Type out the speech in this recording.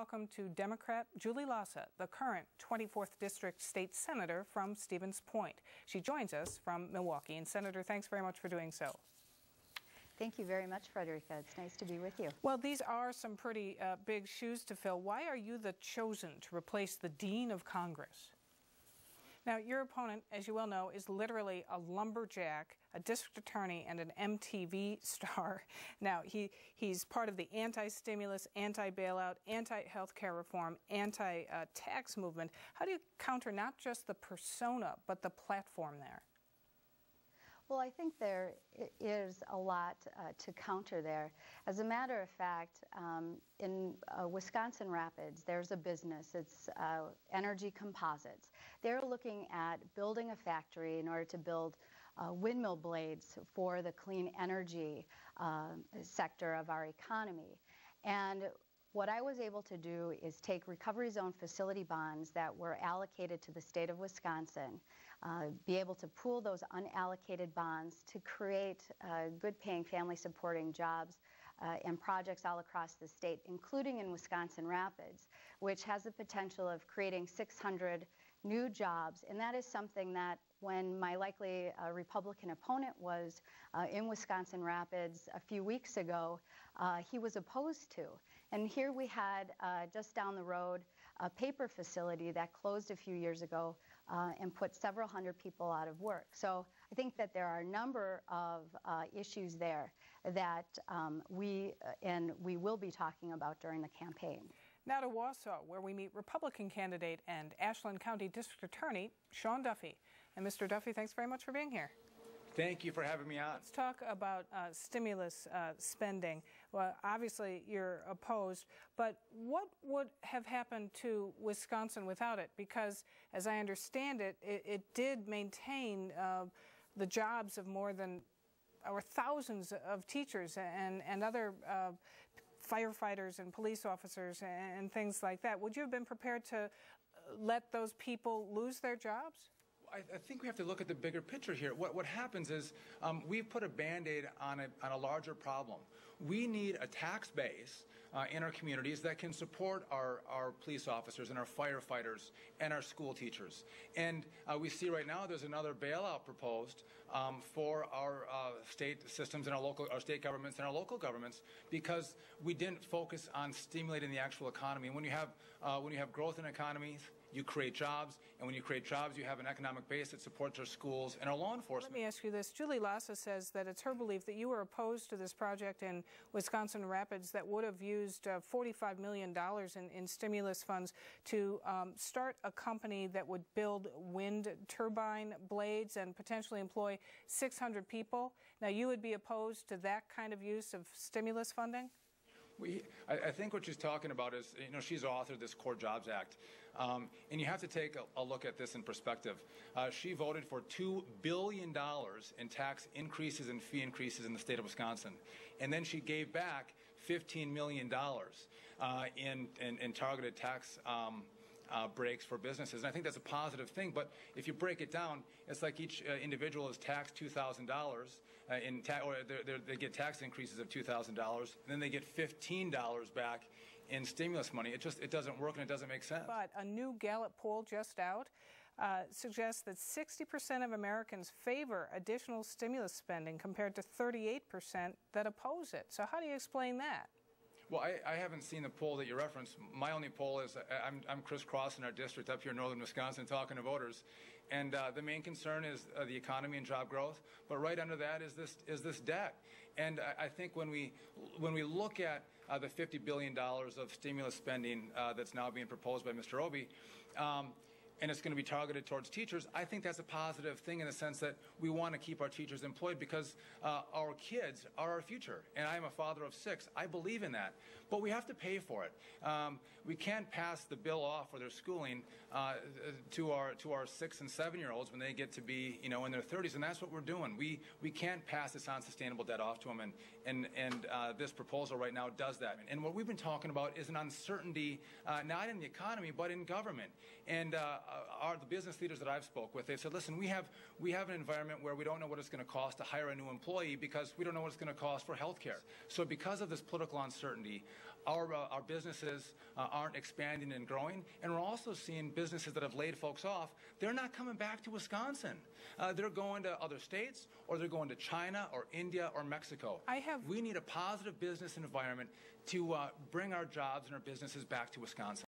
welcome to Democrat Julie Lassa, the current 24th District State Senator from Stevens Point. She joins us from Milwaukee. And Senator, thanks very much for doing so. Thank you very much, Frederica. It's nice to be with you. Well, these are some pretty uh, big shoes to fill. Why are you the chosen to replace the Dean of Congress? Now, your opponent, as you well know, is literally a lumberjack, a district attorney, and an MTV star. Now, he, he's part of the anti stimulus, anti bailout, anti healthcare reform, anti tax movement. How do you counter not just the persona, but the platform there? Well, I think there is lot uh, to counter there. As a matter of fact, um, in uh, Wisconsin Rapids, there's a business. It's uh, Energy Composites. They're looking at building a factory in order to build uh, windmill blades for the clean energy uh, sector of our economy. And what I was able to do is take recovery zone facility bonds that were allocated to the state of Wisconsin, uh, be able to pool those unallocated bonds to create uh, good paying family supporting jobs uh, and projects all across the state, including in Wisconsin Rapids, which has the potential of creating 600 new jobs. And that is something that when my likely uh, Republican opponent was uh, in Wisconsin Rapids a few weeks ago, uh, he was opposed to. And here we had uh, just down the road a paper facility that closed a few years ago uh, and put several hundred people out of work. So I think that there are a number of uh, issues there that um, we and we will be talking about during the campaign. Now to Wausau, where we meet Republican candidate and Ashland County District Attorney Sean Duffy. And Mr. Duffy, thanks very much for being here. Thank you for having me on. Let's talk about uh, stimulus uh, spending. Well, obviously, you're opposed, but what would have happened to Wisconsin without it? Because, as I understand it, it, it did maintain uh, the jobs of more than or thousands of teachers and, and other uh, firefighters and police officers and things like that. Would you have been prepared to let those people lose their jobs? I, I, think we have to look at the bigger picture here. What, what happens is um, we've put a band aid on a, on a larger problem. We need a tax base uh, in our communities that can support our, our police officers and our firefighters and our school teachers. And uh, we see right now there's another bailout proposed um, for our uh, state systems and our local, our state governments and our local governments because we didn't focus on stimulating the actual economy. And when you have, uh, when you have growth in economies, you create jobs, and when you create jobs, you have an economic base that supports our schools and our law enforcement. Let me ask you this. Julie Lassa says that it's her belief that you were opposed to this project in Wisconsin Rapids that would have used uh, $45 million in, in, stimulus funds to um, start a company that would build wind turbine blades and potentially employ 600 people. Now, you would be opposed to that kind of use of stimulus funding? We, I, I, think what she's talking about is, you know, she's authored this Core Jobs Act, um, and you have to take a, a look at this in perspective. Uh, she voted for two billion dollars in tax increases and fee increases in the state of Wisconsin, and then she gave back fifteen million dollars uh, in, in, in targeted tax. Um, uh, breaks for businesses. And I think that's a positive thing. But if you break it down, it's like each uh, individual is taxed $2,000 uh, in ta- or they're, they're, they get tax increases of $2,000. Then they get $15 back in stimulus money. It just it doesn't work and it doesn't make sense. But a new Gallup poll just out uh, suggests that 60% of Americans favor additional stimulus spending compared to 38% that oppose it. So how do you explain that? Well, I, I, haven't seen the poll that you referenced. My only poll is I'm, I'm crisscrossing our district up here in northern Wisconsin talking to voters. And uh, the main concern is uh, the economy and job growth. But right under that is this, is this debt. And I, I think when we, when we look at uh, the $50 billion of stimulus spending uh, that's now being proposed by Mr. Obey, um, and it's going to be targeted towards teachers, I think that's a positive thing in the sense that we want to keep our teachers employed because uh, our kids are our future. And I am a father of six. I believe in that. But we have to pay for it. Um, we can't pass the bill off for their schooling uh, to our to our six and seven year olds when they get to be you know in their 30s, and that's what we're doing. We we can't pass this unsustainable debt off to them, and and and uh, this proposal right now does that. And what we've been talking about is an uncertainty uh, not in the economy but in government. And uh, are the business leaders that I've spoke with. They said, listen, we have we have an environment where we don't know what it's going to cost to hire a new employee because we don't know what it's going to cost for health care. So because of this political uncertainty, our, uh, our businesses uh, aren't expanding and growing. And we're also seeing businesses that have laid folks off, they're not coming back to Wisconsin. Uh, they're going to other states or they're going to China or India or Mexico. I have- We need a positive business environment to uh, bring our jobs and our businesses back to Wisconsin.